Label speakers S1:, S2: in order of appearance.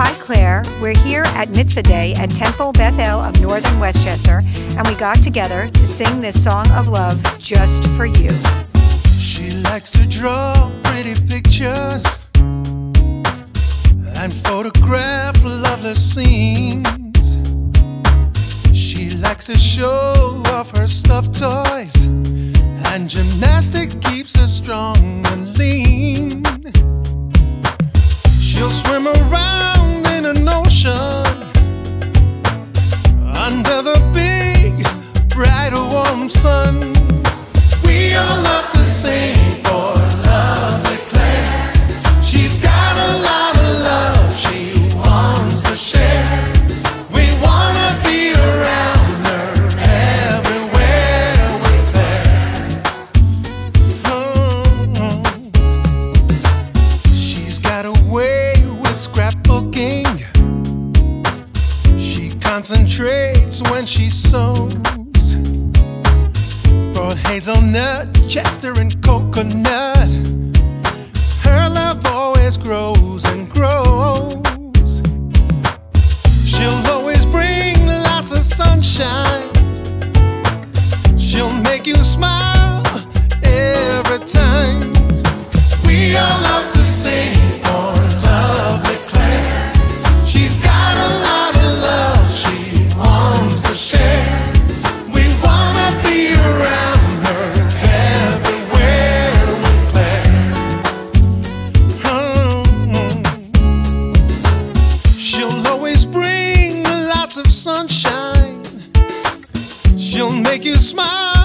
S1: Hi, Clare. We're here at Mitzvah Day at Temple Beth El of Northern Westchester, and we got together to sing this song of love just for you.
S2: She likes to draw pretty pictures and photograph lovely scenes. She likes to show off her stuffed toys, and gymnastics keeps her strong She concentrates when she sews. For hazelnut, chester, and coconut, her love always grows and grows. She'll always bring lots of sunshine. She'll make you smile sunshine. She'll make you smile